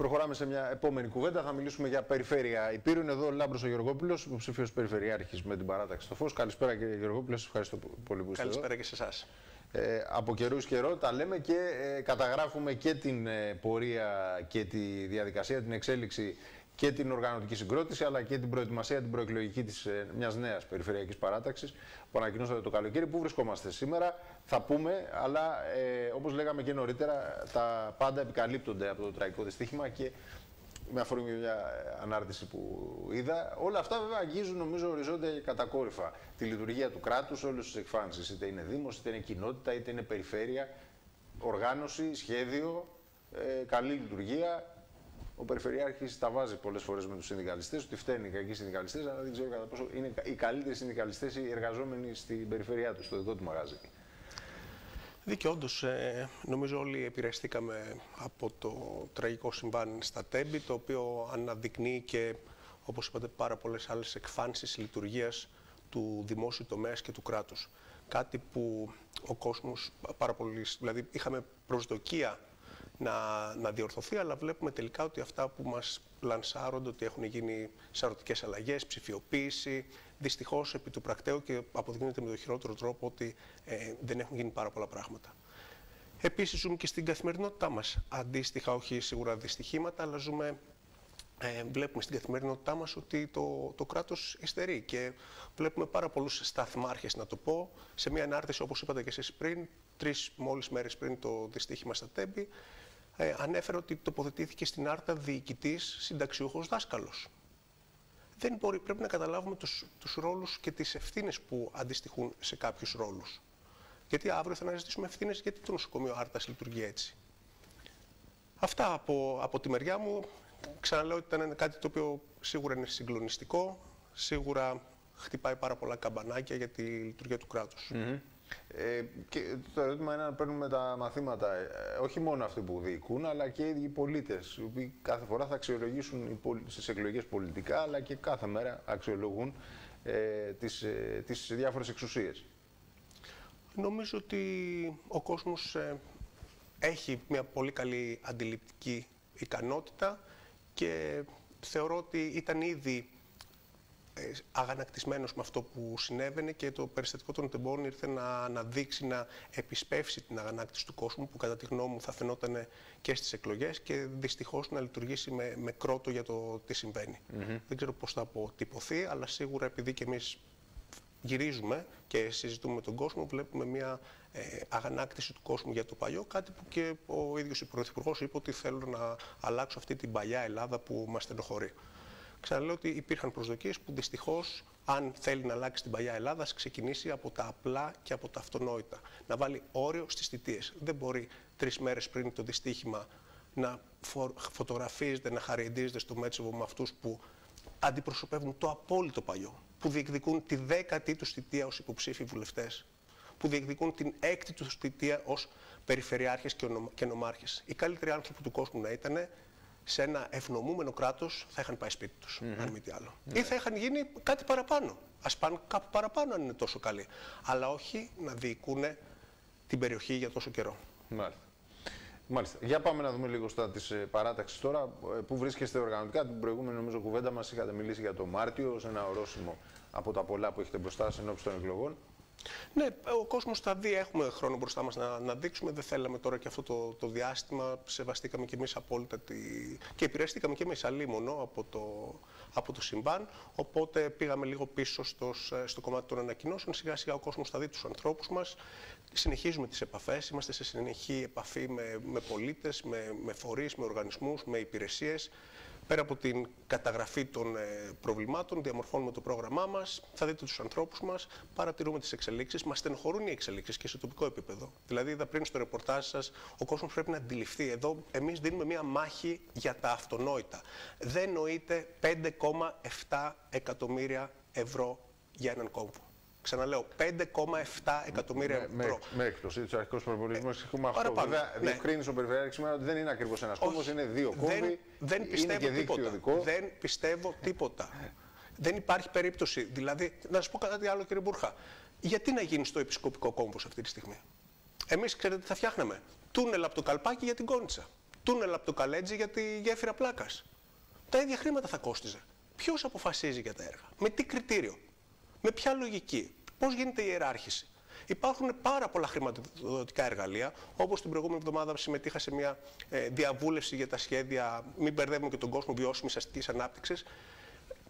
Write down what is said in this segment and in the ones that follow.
Προχωράμε σε μια επόμενη κουβέντα. Θα μιλήσουμε για περιφέρεια Υπήρου. Είναι εδώ ο Λάμπρος ο Γεωργόπουλος, υποψήφιος περιφερειάρχη με την παράταξη στο Φως. Καλησπέρα κύριε Γεωργόπουλο, σας ευχαριστώ πολύ που είστε Καλησπέρα και σε εσάς. Ε, από καιρούς καιρό τα λέμε και ε, καταγράφουμε και την ε, πορεία και τη διαδικασία, την εξέλιξη και την οργανωτική συγκρότηση αλλά και την προετοιμασία την προεκλογική της ε, μιας νέας περιφερειακής παράταξης που ανακοινώσατε το καλοκαίρι. Πού βρισκόμαστε σήμερα θα πούμε, αλλά ε, όπως λέγαμε και νωρίτερα τα πάντα επικαλύπτονται από το τραγικό δυστύχημα και με αφορμή μια ανάρτηση που είδα. Όλα αυτά βέβαια αγγίζουν νομίζω οριζόντια και κατακόρυφα τη λειτουργία του κράτους, όλες τις εκφάνσεις. Είτε είναι δήμος, είτε είναι κοινότητα, είτε είναι περιφέρεια, οργάνωση, σχέδιο, ε, καλή λειτουργία, ο Περιφερειάρχης τα βάζει πολλές φορές με τους συνδικαλιστές, ότι φταίνει οι κακοί συνδικαλιστές, αλλά δεν ξέρω κατά πόσο είναι οι καλύτεροι συνδικαλιστές οι εργαζόμενοι στην περιφερειά τους, στο δικό του μαγάζι. Δίκαιο, όντως. Ε, νομίζω όλοι επηρεαστήκαμε από το τραγικό συμβάν στα Τέμπη, το οποίο αναδεικνύει και, όπως είπατε, πάρα πολλές άλλες εκφάνσεις λειτουργίας του δημόσιου τομέα και του κράτους. Κάτι που ο κόσμος πάρα πολύ. Δηλαδή, είχαμε προσδοκία να, να διορθωθεί, αλλά βλέπουμε τελικά ότι αυτά που μας λανσάρονται, ότι έχουν γίνει σαρωτικές αλλαγές, ψηφιοποίηση, δυστυχώς επί του πρακτέου και αποδεικνύεται με τον χειρότερο τρόπο ότι ε, δεν έχουν γίνει πάρα πολλά πράγματα. Επίσης ζούμε και στην καθημερινότητά μας, αντίστοιχα όχι σίγουρα δυστυχήματα, αλλά ζούμε ε, βλέπουμε στην καθημερινότητά μας ότι το, το κράτος υστερεί και βλέπουμε πάρα πολλούς σταθμάρχες, να το πω, σε μια ανάρτηση όπως είπατε και εσείς πριν, τρεις μόλις μέρες πριν το δυστύχημα στα Τέμπη, ε, ανέφερε ότι τοποθετήθηκε στην Άρτα διοικητής συνταξιούχος δάσκαλος. Δεν μπορεί, πρέπει να καταλάβουμε τους, τους ρόλους και τις ευθύνες που αντιστοιχούν σε κάποιους ρόλους. Γιατί αύριο θα αναζητήσουμε ευθύνες γιατί το νοσοκομείο Άρτας λειτουργεί έτσι. Αυτά από, από τη μεριά μου. Ξαναλέω ότι ήταν κάτι το οποίο σίγουρα είναι συγκλονιστικό. Σίγουρα χτυπάει πάρα πολλά καμπανάκια για τη λειτουργία του κράτους. Ε, και το ερώτημα είναι να παίρνουμε τα μαθήματα, ε, όχι μόνο αυτοί που διοικούν, αλλά και οι ίδιοι πολίτες, οι οποίοι κάθε φορά θα αξιολογήσουν στις εκλογές πολιτικά, αλλά και κάθε μέρα αξιολογούν ε, τις, ε, τις διάφορες εξουσίες. Νομίζω ότι ο κόσμος ε, έχει μια πολύ καλή αντιληπτική ικανότητα και θεωρώ ότι ήταν ήδη ε, αγανακτισμένος με αυτό που συνέβαινε και το περιστατικό των τεμπών ήρθε να, να δείξει, να επισπεύσει την αγανάκτηση του κόσμου που κατά τη γνώμη μου θα φαινόταν και στις εκλογές και δυστυχώς να λειτουργήσει με, με κρότο για το τι συμβαίνει. Δεν ξέρω πώς θα αποτυπωθεί, αλλά σίγουρα επειδή και εμείς γυρίζουμε και συζητούμε με τον κόσμο, βλέπουμε μια ε, αγανάκτηση του κόσμου για το παλιό, κάτι που και ο ίδιος ο Πρωθυπουργός είπε ότι θέλω να αλλάξω αυτή την παλιά Ελλάδα που μας στενοχωρεί. Ξαναλέω ότι υπήρχαν προσδοκίες που δυστυχώς, αν θέλει να αλλάξει την παλιά Ελλάδα, ξεκινήσει από τα απλά και από τα αυτονόητα. Να βάλει όριο στις θητείες. Δεν μπορεί τρεις μέρες πριν το δυστύχημα να φω... φωτογραφίζεται, να χαριεντίζεται στο Μέτσοβο με αυτούς που αντιπροσωπεύουν το απόλυτο παλιό. Που διεκδικούν τη δέκατη τους θητεία ως υποψήφοι βουλευτές. Που διεκδικούν την έκτη τους θητεία ως περιφερειάρχες και νομάρχε. Οι καλύτεροι άνθρωποι του κόσμου να ήταν σε ένα ευνομούμενο κράτος θα είχαν πάει σπίτι τους, αν μη τι άλλο. Ή θα είχαν γίνει κάτι παραπάνω. Α πάνε κάπου παραπάνω, αν είναι τόσο καλοί. Αλλά όχι να διοικούν την περιοχή για τόσο καιρό. Μάλιστα. Μάλιστα. Για πάμε να δούμε λίγο στα της ε, παράταξης τώρα. Ε, πού βρίσκεστε οργανωτικά, την προηγούμενη νομίζω κουβέντα μας είχατε μιλήσει για το Μάρτιο, σε ένα ορόσημο από τα πολλά που έχετε μπροστά σα ενώπιση των εκλογών. Ναι, ο κόσμος θα δει, έχουμε χρόνο μπροστά μας να, να δείξουμε. Δεν θέλαμε τώρα και αυτό το, το διάστημα. Σεβαστήκαμε κι εμείς απόλυτα τη... και επηρεαστήκαμε κι εμείς αλίμονο από το, από το συμβάν. Οπότε πήγαμε λίγο πίσω στο, στο κομμάτι των ανακοινώσεων. Σιγά σιγά ο κόσμος θα δει τους ανθρώπους μας. Συνεχίζουμε τις επαφές. Είμαστε σε συνεχή επαφή με, με πολίτες, με, με φορείς, με οργανισμούς, με υπηρεσίες. Πέρα από την καταγραφή των ε, προβλημάτων, διαμορφώνουμε το πρόγραμμά μας, θα δείτε τους ανθρώπους μας, παρατηρούμε τις εξελίξεις. Μας στενοχωρούν οι εξελίξεις και σε τοπικό επίπεδο. Δηλαδή, είδα πριν στο ρεπορτάζ σας, ο κόσμος πρέπει να αντιληφθεί. Εδώ, εμείς δίνουμε μία μάχη για τα αυτονόητα. Δεν νοείται 5,7 εκατομμύρια ευρώ για έναν κόμβο. Ξαναλέω, 5,7 εκατομμύρια ευρώ. Με, με έκπτωση του αρχικού προπολογισμού έχουμε αυτό. Βέβαια, ναι. διευκρίνησε ο Περιφερειάρχης σήμερα ότι δεν είναι ακριβώς ένας κόμβος, είναι δύο κόμβοι. Δεν, δεν πιστεύω είναι και τίποτα. Δικό. Δεν πιστεύω τίποτα. δεν υπάρχει περίπτωση. Δηλαδή, να σας πω κάτι άλλο, κύριε Μπούρχα. Γιατί να γίνει στο επισκοπικό κόμβος αυτή τη στιγμή; Εμείς, ξέρετε τι θα φτιάχναμε. Τούνελ από το καλπάκι για την κόνιτσα. τούνελ από το Καλέτζι για τη γέφυρα πλάκας. Τα ίδια χρήματα θα κόστιζε. Ποιος αποφασίζει για τα έργα, με τι κριτήριο, με ποια λογική, πώς γίνεται η ιεράρχηση; Υπάρχουν πάρα πολλά χρηματοδοτικά εργαλεία. Όπως την προηγούμενη εβδομάδα συμμετείχα σε μια ε, διαβούλευση για τα σχέδια, μην μπερδεύουμε και τον κόσμο βιώσιμης αστικής ανάπτυξης.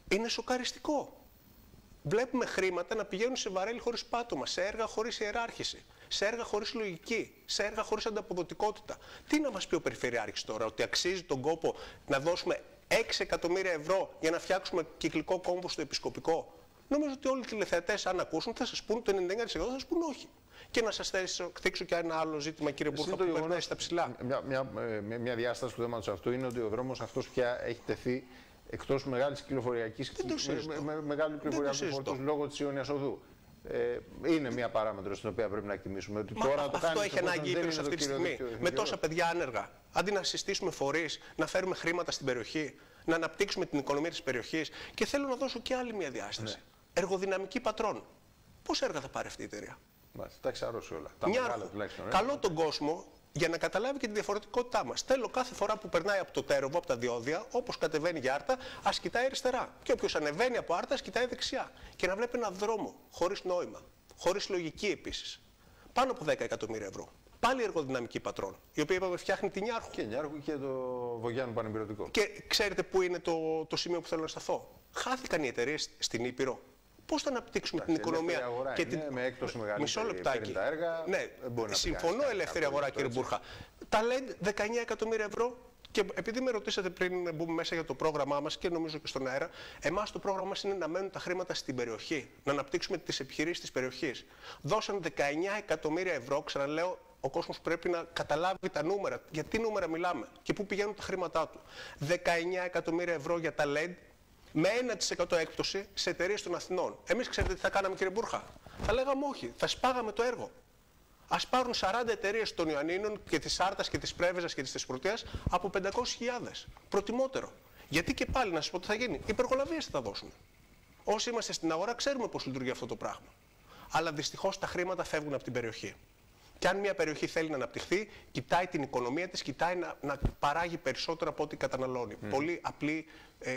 Είναι σοκαριστικό. Βλέπουμε χρήματα να πηγαίνουν σε βαρέλι χωρίς πάτωμα, σε έργα χωρίς ιεράρχηση, σε έργα χωρίς λογική, σε έργα χωρίς ανταποδοτικότητα. Τι να μας πει ο Περιφερειάρχης τώρα, ότι αξίζει τον κόπο να δώσουμε 6 εκατομμύρια ευρώ για να φτιάξουμε κυκλικό κόμβο στο επισκοπικό; Νομίζω ότι όλοι οι τηλεθεατές, αν ακούσουν, θα σας πούν το 99% θα σας πούν όχι. Και να σας θίξω και ένα άλλο ζήτημα, κύριε Μπούρχα, που περνάει στα ψηλά. Μια, μια, μια, μια διάσταση του θέματος αυτού είναι ότι ο δρόμος αυτός πια έχει τεθεί εκτός μεγάλης κυκλοφοριακή με, με, μεγάλου κυκλοφοριακού φόρτου λόγω της Ιωνίας Οδού. Ε, είναι μια παράμετρο στην οποία πρέπει να εκτιμήσουμε. Ότι Μα τώρα αυτό το αυτό έχει ανάγκη η αυτή τη στιγμή. Με τόσα παιδιά άνεργα. Αντί να συστήσουμε φορείς, να φέρουμε χρήματα στην περιοχή, να αναπτύξουμε την οικονομία της περιοχής. Και θέλω να δώσω και άλλη μια διάσταση. Ναι. Εργοδυναμική πατρών. Πόσα έργα θα πάρει αυτή η εταιρεία; Μάλιστα, τα ξαρώσει όλα. Τα μεγάλα τουλάχιστον. Ε. Καλό τον κόσμο για να καταλάβει και τη διαφορετικότητά μας. Θέλω κάθε φορά που περνάει από το τέροβο, από τα διόδια, όπως κατεβαίνει για άρτα, ας κοιτάει αριστερά. Και όποιος ανεβαίνει από άρτα, ας κοιτάει δεξιά. Και να βλέπει ένα δρόμο χωρίς νόημα, χωρίς λογική επίσης. Πάνω από 10 εκατομμύρια ευρώ. Πάλι εργοδυναμική πατρόν, η οποία είπαμε φτιάχνει την Νιάρχου. Και Νιάρχου και το Βογιάννου Πανεμπειρωτικό. Και ξέρετε πού είναι το, το σημείο που θέλω να σταθώ; Χάθηκαν οι εταιρείες στην Ήπειρο Πώς θα αναπτύξουμε την οικονομία αγορά και την. Με έκπτωση μεγαλύτερη. Μισό λεπτάκι. Τα έργα, ναι, συμφωνώ ελεύθερη αγορά, κύριε Μπούρχα. Τα LED 19 εκατομμύρια ευρώ. Και επειδή με ρωτήσατε πριν μπούμε μέσα για το πρόγραμμά μας και νομίζω και στον αέρα, εμάς το πρόγραμμα μας είναι να μένουν τα χρήματα στην περιοχή, να αναπτύξουμε τις επιχειρήσεις της περιοχής. Δώσαν 19 εκατομμύρια ευρώ, ξαναλέω, ο κόσμος πρέπει να καταλάβει τα νούμερα. Για τι νούμερα μιλάμε και πού πηγαίνουν τα χρήματά του. 19 εκατομμύρια ευρώ για τα LED με 1% έκπτωση σε εταιρείες των Αθηνών. Εμείς ξέρετε τι θα κάναμε, κύριε Μπούρχα. Θα λέγαμε όχι, θα σπάγαμε το έργο. Α πάρουν 40 εταιρείες των Ιωαννίνων και της Άρτα και της Πρέβεζας και της Θεσπρωτεία από 500.000. Προτιμότερο. Γιατί και πάλι να σας πω τι θα γίνει. Υπεργολαβίες θα τα δώσουν. Όσοι είμαστε στην αγορά, ξέρουμε πώς λειτουργεί αυτό το πράγμα. Αλλά δυστυχώς τα χρήματα φεύγουν από την περιοχή. Και αν μια περιοχή θέλει να αναπτυχθεί, κοιτάει την οικονομία της, κοιτάει να, να παράγει περισσότερο από ό,τι καταναλώνει. Πολύ απλή ε,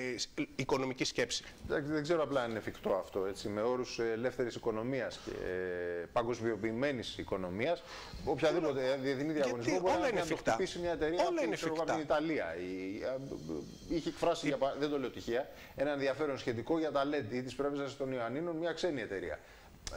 οικονομική σκέψη. Δεν, δεν ξέρω απλά αν είναι εφικτό αυτό. Έτσι, με όρους ελεύθερης οικονομίας και ε, παγκοσμιοποιημένης οικονομίας, οποιαδήποτε διεθνή διαγωνισμό μπορεί να, να το χτυπήσει μια εταιρεία όλα είναι από την Ιταλία. Η, είχε εκφράσει, η... για, δεν το λέω τυχαία, ένα ενδιαφέρον σχετικό για τα LED ή της πρέβεζας των Ιωαννίνων μια ξένη εταιρεία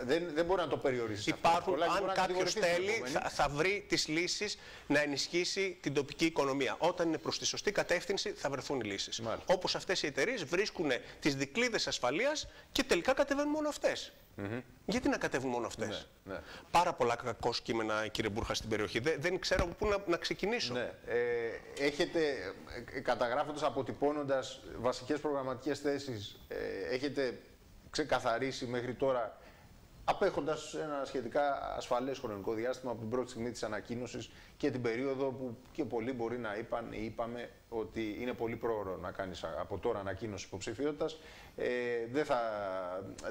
δεν, δεν μπορεί να το περιορίσεις. Υπάρχουν, αυτό. αν κάποιος θέλει, θα, θα, βρει τις λύσεις να ενισχύσει την τοπική οικονομία. Όταν είναι προς τη σωστή κατεύθυνση, θα βρεθούν οι λύσεις. Όπως αυτές οι εταιρείες βρίσκουν τις δικλείδες ασφαλείας και τελικά κατεβαίνουν μόνο αυτές. Mm Γιατί να κατέβουν μόνο αυτές; Ναι, ναι. Πάρα πολλά κακό κείμενα, κύριε Μπούρχα, στην περιοχή. Δεν, δεν ξέρω από πού να, να ξεκινήσω. Ναι. Ε, έχετε, ε, καταγράφοντας, αποτυπώνοντας βασικές προγραμματικές θέσεις, ε, έχετε ξεκαθαρίσει μέχρι τώρα απέχοντας ένα σχετικά ασφαλές χρονικό διάστημα από την πρώτη στιγμή της ανακοίνωσης και την περίοδο που και πολλοί μπορεί να είπαν ή είπαμε ότι είναι πολύ πρόωρο να κάνεις από τώρα ανακοίνωση υποψηφιότητας. Ε, δεν, θα,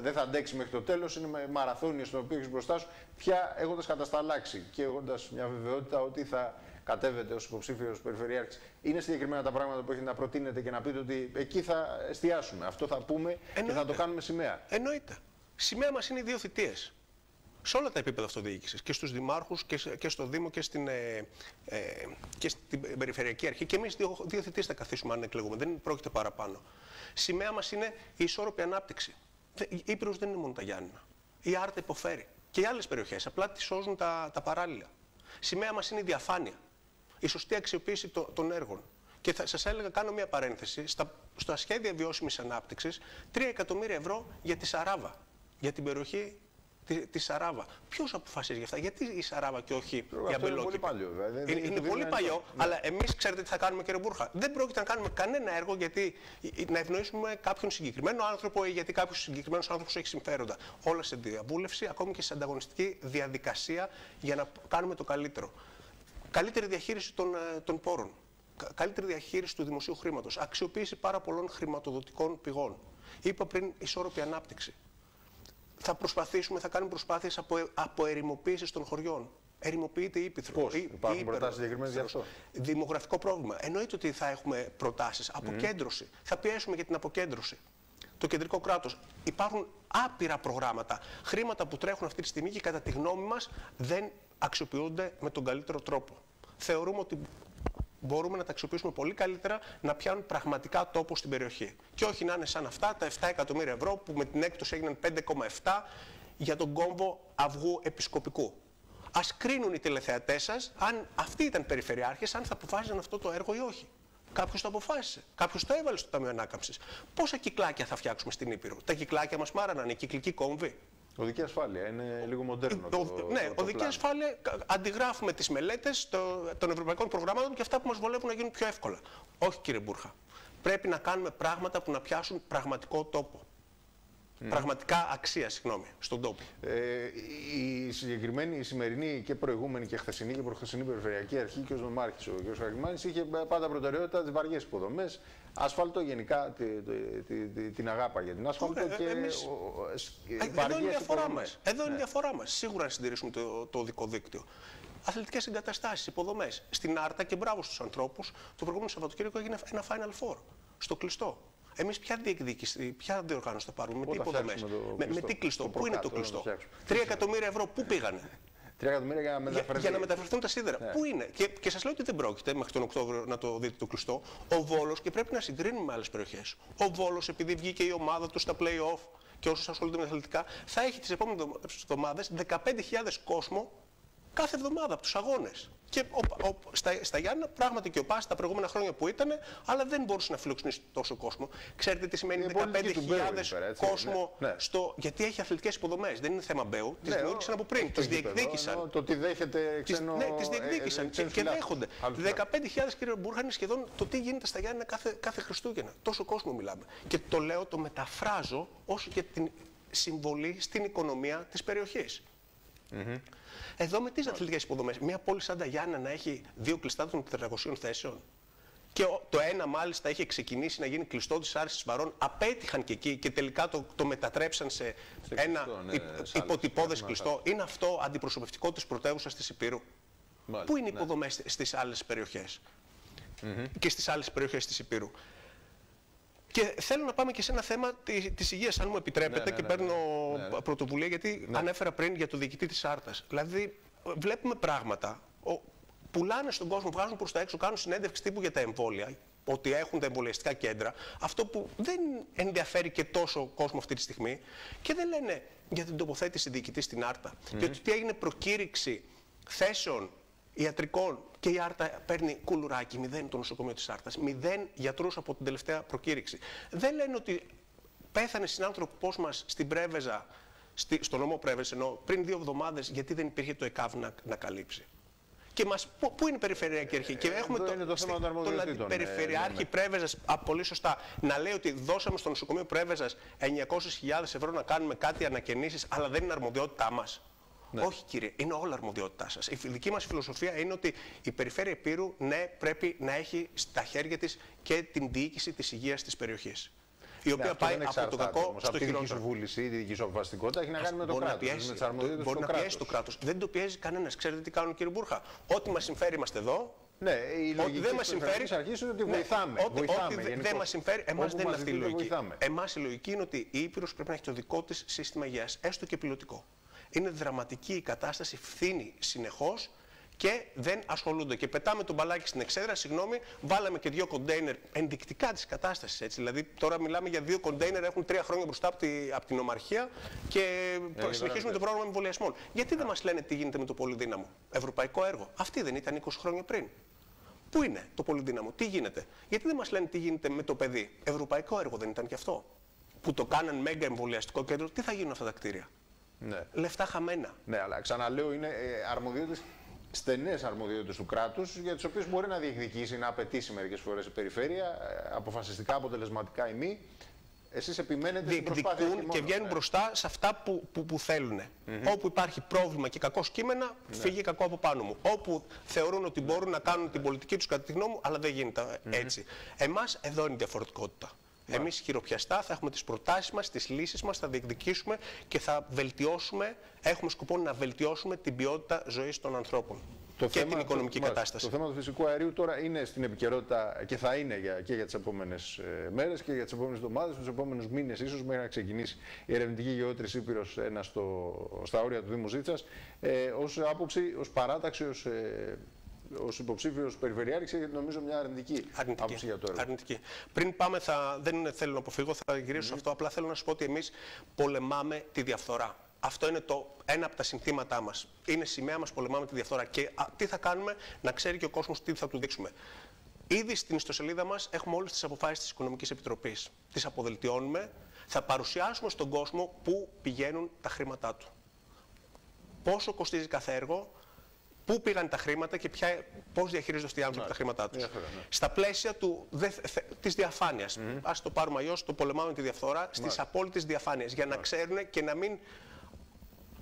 δεν θα αντέξει μέχρι το τέλος. Είναι μαραθώνιος στο οποίο έχεις μπροστά σου, πια έχοντας κατασταλάξει και έχοντας μια βεβαιότητα ότι θα κατέβετε ως υποψήφιος περιφερειάρχης. Είναι συγκεκριμένα τα πράγματα που έχετε να προτείνετε και να πείτε ότι εκεί θα εστιάσουμε. Αυτό θα πούμε Εννοείται. και θα το κάνουμε σημαία. Εννοείται. Σημαία μας είναι οι δύο θητείες. Σε όλα τα επίπεδα αυτοδιοίκησης. Και στους δημάρχους και, και στο Δήμο και στην, ε, ε, και στην Περιφερειακή Αρχή. Και εμείς δύο, δύο θητείες θα καθίσουμε αν εκλεγούμε. Δεν πρόκειται παραπάνω. Σημαία μας είναι η ισόρροπη ανάπτυξη. Η Ήπειρος δεν είναι μόνο τα Γιάννηνα. Η Άρτα υποφέρει. Και οι άλλες περιοχές. Απλά τη σώζουν τα, τα παράλληλα. Σημαία μας είναι η διαφάνεια. Η σωστή αξιοποίηση των, των έργων. Και θα σας έλεγα, κάνω μια παρένθεση. Στα, στα σχέδια βιώσιμης ανάπτυξης, 3 εκατομμύρια ευρώ για τη Σαράβα για την περιοχή τη, της Σαράβα. Ποιος αποφασίζει για αυτά, γιατί η Σαράβα και όχι η Αμπελόκηπα. Είναι πολύ παλιό, βέβαια. Είναι, είναι, πολύ παλιό, ναι. αλλά εμείς ξέρετε τι θα κάνουμε, κύριε Μπούρχα. Δεν πρόκειται να κάνουμε κανένα έργο γιατί να ευνοήσουμε κάποιον συγκεκριμένο άνθρωπο ή γιατί κάποιος συγκεκριμένος άνθρωπος έχει συμφέροντα. Όλα σε διαβούλευση, ακόμη και σε ανταγωνιστική διαδικασία για να κάνουμε το καλύτερο. Καλύτερη διαχείριση των, ε, των πόρων. Καλύτερη διαχείριση του δημοσίου χρήματος. Αξιοποίηση πάρα πολλών χρηματοδοτικών πηγών. Είπα πριν ισόρροπη ανάπτυξη θα προσπαθήσουμε, θα κάνουμε προσπάθειες απο, αποερημοποίησης των χωριών. ερημοποιείται η Ήπειθρο. Πώς, υπάρχουν προτάσεις συγκεκριμένες γι' αυτό; Δημογραφικό πρόβλημα. Εννοείται ότι θα έχουμε προτάσεις. Αποκέντρωση. Θα πιέσουμε για την αποκέντρωση. Το κεντρικό κράτος. Υπάρχουν άπειρα προγράμματα. Χρήματα που τρέχουν αυτή τη στιγμή και κατά τη γνώμη μας δεν αξιοποιούνται με τον καλύτερο τρόπο. Θεωρούμε ότι μπορούμε να τα αξιοποιήσουμε πολύ καλύτερα να πιάνουν πραγματικά τόπο στην περιοχή. Και όχι να είναι σαν αυτά τα 7 εκατομμύρια ευρώ που με την έκπτωση έγιναν 5,7 για τον κόμβο αυγού επισκοπικού. Α κρίνουν οι τηλεθεατές σας αν αυτοί ήταν περιφερειάρχες, αν θα αποφάσιζαν αυτό το έργο ή όχι. Κάποιος το αποφάσισε. Κάποιος το έβαλε στο Ταμείο Ανάκαμψης. Πόσα κυκλάκια θα φτιάξουμε στην Ήπειρο; Τα κυκλάκια μας μάραναν, η κυκλική κόμβη. Οδική ασφάλεια είναι λίγο μοντέρνο. Το, το, ναι, το, οδική ασφάλεια αντιγράφουμε τις μελέτες των ευρωπαϊκών προγραμμάτων και αυτά που μας βολεύουν να γίνουν πιο εύκολα. Όχι, κύριε Μπούρχα. Πρέπει να κάνουμε πράγματα που να πιάσουν πραγματικό τόπο. Πραγματικά αξία, συγγνώμη, στον τόπο. Ε, η συγκεκριμένη, η σημερινή και προηγούμενη και χθεσινή και προχθεσινή Περιφερειακή Αρχή και ο Νομάρχη, ο κ. Χαριμάνη, είχε πάντα προτεραιότητα τις βαριές υποδομές. Ασφάλτο γενικά τη, τη, τη, την αγάπα για την ασφάλτο Ωραία, και εμείς... ε, Εδώ είναι η διαφορά μας. Εδώ είναι η ναι. διαφορά μας. Σίγουρα να συντηρήσουμε το, το οδικό δίκτυο. Αθλητικές εγκαταστάσεις, υποδομές. Στην Άρτα και μπράβο στους ανθρώπους, το προηγούμενο Σαββατοκύριακο έγινε ένα Final Four στο κλειστό. Εμείς ποια διεκδίκηση, ποια διοργάνωση θα πάρουμε, με τι υποδομέ, με, με, τι κλειστό, πού είναι το κλειστό; Τρία εκατομμύρια ευρώ, πού πήγανε; Τρία εκατομμύρια για να μεταφερθούν. Για, για, να μεταφερθούν τα σίδερα. Ναι. Πού είναι; Και, και σας λέω ότι δεν πρόκειται μέχρι τον Οκτώβριο να το δείτε το κλειστό. Ο Βόλος, και πρέπει να συγκρίνουμε με άλλες περιοχές. Ο Βόλος, επειδή βγήκε η ομάδα του στα playoff και όσους ασχολούνται με αθλητικά, θα έχει τις επόμενες εβδομάδες 15.000 κόσμο κάθε εβδομάδα από τους αγώνες. Και ο, ο, στα, στα Γιάννα, πράγματι και ο Πάσης τα προηγούμενα χρόνια που ήταν, αλλά δεν μπορούσε να φιλοξενήσει τόσο κόσμο. Ξέρετε τι σημαίνει 15.000 κόσμο ναι. στο. Γιατί έχει αθλητικές υποδομές. Δεν είναι θέμα Μπέου. Τις ναι, δημιούργησαν από πριν. Τις διεκδίκησαν. Το τι δέχεται ξένο. Ναι, τις διεκδίκησαν και, και δέχονται. 15.000 κύριε Μπούρχα είναι σχεδόν το τι γίνεται στα Γιάννα κάθε, κάθε Χριστούγεννα. Τόσο κόσμο μιλάμε. Και το λέω, το μεταφράζω όσο και την συμβολή στην οικονομία της περιοχής. Mm εδώ με τις αθλητικές υποδομές, μια πόλη σαν τα Γιάννα να έχει δύο κλειστά των 400 θέσεων. Και το ένα μάλιστα είχε ξεκινήσει να γίνει κλειστό της άρσης Βαρών. Απέτυχαν και εκεί και τελικά το, το μετατρέψαν σε, ένα κλειστό, ναι, υποτυπώδες κλειστό. Είναι αυτό αντιπροσωπευτικό της πρωτεύουσας της Υπήρου. Πού είναι οι ναι. υποδομές στι άλλες περιοχές; Και στις άλλες περιοχές της Υπήρου. Και θέλω να πάμε και σε ένα θέμα τη της υγείας, αν μου επιτρέπετε, ναι, ναι, και ναι, παίρνω ναι, πρωτοβουλία, γιατί ανέφερα πριν για το διοικητή της Άρτας. Δηλαδή, βλέπουμε πράγματα. Ο, πουλάνε στον κόσμο, βγάζουν προς τα έξω, κάνουν συνέντευξη τύπου για τα εμβόλια, ότι έχουν τα εμβολιαστικά κέντρα. Αυτό που δεν ενδιαφέρει και τόσο κόσμο αυτή τη στιγμή. Και δεν λένε για την τοποθέτηση διοικητής στην Άρτα. Mm -hmm. τι έγινε προκήρυξη θέσεων ιατρικών και η Άρτα παίρνει κουλουράκι, μηδέν το νοσοκομείο της Άρτας, μηδέν γιατρούς από την τελευταία προκήρυξη. Δεν λένε ότι πέθανε συνάνθρωπό μας στην Πρέβεζα, στη, στο νομό Πρέβεζα, ενώ πριν δύο εβδομάδες, γιατί δεν υπήρχε το ΕΚΑΒ να, να καλύψει. Και μας, πού, πού είναι η Περιφερειακή Αρχή; και έχουμε το, είναι το θέμα των τον ε, Περιφερειάρχη ναι, ναι. Πρέβεζας, πολύ σωστά, να λέει ότι δώσαμε στο νοσοκομείο Πρέβεζας 900.000 ευρώ να κάνουμε κάτι ανακαινήσεις, αλλά δεν είναι αρμοδιότητά μας. Ναι. Όχι κύριε, είναι όλα αρμοδιότητά σας. Η δική μας φιλοσοφία είναι ότι η Περιφέρεια Επίρου, ναι, πρέπει να έχει στα χέρια της και την διοίκηση της υγείας της περιοχής. Η οποία ναι, πάει από το κακό όμως, στο χειρότερο. Η δική σου βούληση, η δική σου αποφασιστικότητα έχει να κάνει με το κράτος. Μπορεί να πιέσει το κράτος. Δεν το πιέζει κανένας. Ξέρετε τι κάνουν κύριε Μπούρχα. Ό,τι μας συμφέρει είμαστε εδώ. Ναι, η λογική δεν μας συμφέρει. Αρχίσει ότι ναι, βοηθάμε. Ό,τι, βοηθάμε, ό,τι δεν μας συμφέρει, εμάς δεν είναι αυτή η λογική. Εμάς η λογική είναι ότι η Ήπειρος πρέπει να έχει το δικό της σύστημα υγείας, έστω και πιλωτικό είναι δραματική η κατάσταση, φθήνει συνεχώς και δεν ασχολούνται. Και πετάμε τον μπαλάκι στην εξέδρα, συγγνώμη, βάλαμε και δύο κοντέινερ ενδεικτικά της κατάστασης. Δηλαδή, τώρα μιλάμε για δύο κοντέινερ, έχουν τρία χρόνια μπροστά από, τη, από την Ομαρχία και ε, συνεχίζουμε το πρόγραμμα εμβολιασμών. Γιατί δεν μας λένε τι γίνεται με το πολυδύναμο; Ευρωπαϊκό έργο. Αυτή δεν ήταν 20 χρόνια πριν. Πού είναι το πολυδύναμο, τι γίνεται; Γιατί δεν μας λένε τι γίνεται με το παιδί; Ευρωπαϊκό έργο δεν ήταν και αυτό; Που το κάναν μέγα εμβολιαστικό κέντρο, τι θα γίνουν αυτά τα κτίρια; Ναι. Λεφτά χαμένα. Ναι, αλλά ξαναλέω είναι ε, αρμοδιότητες στενές αρμοδιότητες του κράτους, για τις οποίες μπορεί να διεκδικήσει, να απαιτήσει μερικές φορές η περιφέρεια, ε, αποφασιστικά, αποτελεσματικά ή μη. Εσείς επιμένετε στην προσπάθεια και βγαίνουν ναι. μπροστά σε αυτά που, που, που θέλουν. Mm -hmm. Όπου υπάρχει πρόβλημα και κακό κείμενα, ναι. φύγει κακό από πάνω μου. Όπου θεωρούν ότι μπορούν να κάνουν την πολιτική τους κατά τη γνώμη μου, αλλά δεν γίνεται mm -hmm. έτσι. Εμάς εδώ είναι η διαφορετικότητα. Εμείς χειροπιαστά θα έχουμε τις προτάσεις μας, τις λύσεις μας, θα διεκδικήσουμε και θα βελτιώσουμε, έχουμε σκοπό να βελτιώσουμε την ποιότητα ζωής των ανθρώπων. Το και θέμα, την οικονομική το, κατάσταση. Το θέμα του φυσικού αερίου τώρα είναι στην επικαιρότητα και θα είναι για, και για τις επόμενες μέρες και για τις επόμενες εβδομάδες, τους επόμενους μήνες, ίσως μέχρι να ξεκινήσει η ερευνητική γεώτρηση Ήπειρος στα όρια του Δήμου Ζήτσα. Ε, ως άποψη, ως παράταξη, ως ε, ως υποψήφιος περιφερειάρχη γιατί νομίζω μια αρνητική, αρνητική άποψη για το έργο. Αρνητική. Πριν πάμε, θα, δεν θέλω να αποφύγω, θα γυρίσω σε αυτό. Απλά θέλω να σου πω ότι εμείς πολεμάμε τη διαφθορά. Αυτό είναι το, ένα από τα συνθήματά μας. Είναι σημαία μας, πολεμάμε τη διαφθορά. Και α, τι θα κάνουμε, να ξέρει και ο κόσμος τι θα του δείξουμε. Ήδη στην ιστοσελίδα μας έχουμε όλες τις αποφάσεις της Οικονομικής Επιτροπής. Τις αποδελτιώνουμε. Θα παρουσιάσουμε στον κόσμο πού πηγαίνουν τα χρήματά του. Πόσο κοστίζει κάθε έργο, πού πήγαν τα χρήματα και πώς διαχειρίζονται αυτοί οι άνθρωποι τα χρήματά τους. Ναι. Στα πλαίσια του, της διαφάνειας. Mm Α το πάρουμε αλλιώς, το πολεμάμε τη διαφθορά στις απόλυτες διαφάνειες. Για να ξέρουν και να μην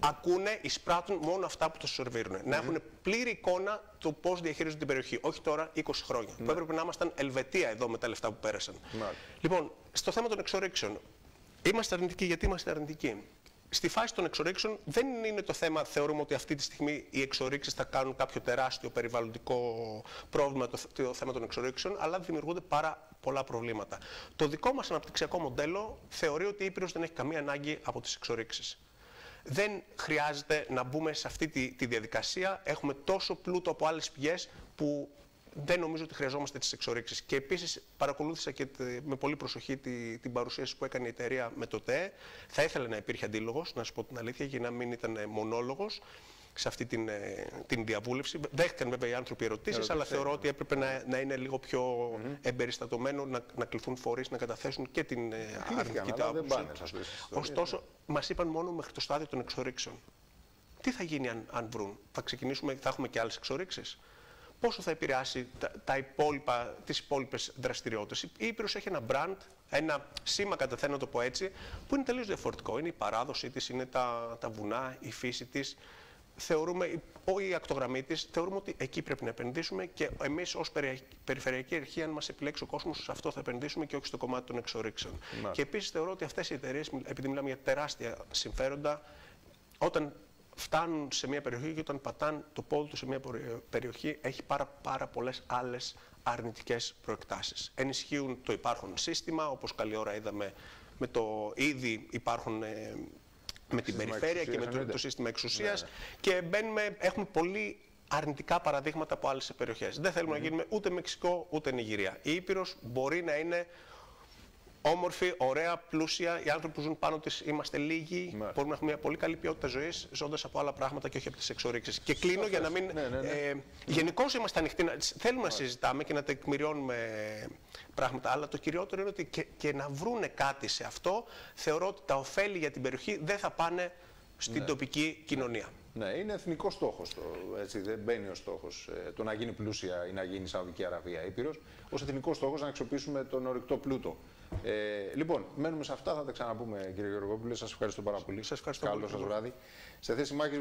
ακούνε, εισπράττουν μόνο αυτά που τους σερβίρουν. Να έχουν πλήρη εικόνα του πώς διαχειρίζονται την περιοχή. Όχι τώρα 20 χρόνια. Που έπρεπε να ήμασταν Ελβετία εδώ με τα λεφτά που πέρασαν. Λοιπόν, στο θέμα των εξορίξεων. Είμαστε αρνητικοί. Γιατί είμαστε αρνητικοί; Στη φάση των εξορίξεων δεν είναι το θέμα, θεωρούμε ότι αυτή τη στιγμή οι εξορίξεις θα κάνουν κάποιο τεράστιο περιβαλλοντικό πρόβλημα το, το θέμα των εξορίξεων, αλλά δημιουργούνται πάρα πολλά προβλήματα. Το δικό μας αναπτυξιακό μοντέλο θεωρεί ότι η Ήπειρος δεν έχει καμία ανάγκη από τις εξορίξεις. Δεν χρειάζεται να μπούμε σε αυτή τη, τη διαδικασία. Έχουμε τόσο πλούτο από άλλες πηγές που δεν νομίζω ότι χρειαζόμαστε τις εξορίξεις. Και επίσης παρακολούθησα και με πολύ προσοχή τη, την παρουσίαση που έκανε η εταιρεία με το ΤΕ. Θα ήθελα να υπήρχε αντίλογος, να σου πω την αλήθεια, για να μην ήταν μονόλογος σε αυτή την, ε, την διαβούλευση. Δέχτηκαν βέβαια οι άνθρωποι ερωτήσεις, αλλά θεωρώ ότι έπρεπε να, να είναι λίγο πιο mm -hmm. εμπεριστατωμένο να, να κληθούν φορείς να καταθέσουν και την ε, αρνητική του άποψη. Ωστόσο, μας είπαν μόνο μέχρι το στάδιο των εξορίξεων. Τι θα γίνει αν, αν βρουν, θα ξεκινήσουμε, θα έχουμε και άλλες εξορίξεις; Πόσο θα επηρεάσει τα, τα υπόλοιπα, τις υπόλοιπες δραστηριότητες. Η Ήπειρος έχει ένα brand, ένα σήμα κατά να το πω έτσι, που είναι τελείως διαφορετικό. Είναι η παράδοσή της, είναι τα, τα βουνά, η φύση της. Θεωρούμε, η ακτογραμμή της, θεωρούμε ότι εκεί πρέπει να επενδύσουμε και εμείς ως περιφερειακή αρχή, αν μας επιλέξει ο κόσμος, σε αυτό θα επενδύσουμε και όχι στο κομμάτι των εξορίξεων. Και επίσης θεωρώ ότι αυτές οι εταιρείες, επειδή μιλάμε για τεράστια συμφέροντα, όταν φτάνουν σε μια περιοχή και όταν πατάνε το πόδι τους σε μια περιοχή έχει πάρα, πάρα πολλές άλλες αρνητικές προεκτάσεις. Ενισχύουν το υπάρχον σύστημα, όπως καλή ώρα είδαμε με το ήδη υπάρχουν ε, με την περιφέρεια και με το, το σύστημα εξουσίας ναι, ναι. και μπαίνουμε, έχουμε πολύ αρνητικά παραδείγματα από άλλες περιοχές. Δεν θέλουμε να γίνουμε ούτε Μεξικό ούτε Νιγηρία. Η Ήπειρος μπορεί να είναι όμορφη, ωραία, πλούσια. Οι άνθρωποι που ζουν πάνω της είμαστε λίγοι. Ναι. Μπορούμε να έχουμε μια πολύ καλή ποιότητα ζωής ζώντας από άλλα πράγματα και όχι από τις εξορίξεις. Και κλείνω για να μην. Ναι, ναι, ναι. Ε, Γενικώς είμαστε ανοιχτοί. Να, θέλουμε να συζητάμε και να τεκμηριώνουμε πράγματα. Αλλά το κυριότερο είναι ότι και, και να βρούνε κάτι σε αυτό, θεωρώ ότι τα ωφέλη για την περιοχή δεν θα πάνε στην ναι. τοπική κοινωνία. Ναι, είναι εθνικός στόχος. Έτσι, δεν μπαίνει ο στόχος ε, το να γίνει πλούσια ή να γίνει Σαουδική Αραβία Ήπειρος. Ω εθνικός στόχος να αξιοποιήσουμε τον ορυκτό πλούτο ε, λοιπόν, μένουμε σε αυτά. Θα τα ξαναπούμε, κύριε Γεωργόπουλε. Σας ευχαριστώ πάρα πολύ. Σας ευχαριστώ Καλό σας βράδυ. Σε θέση μάχη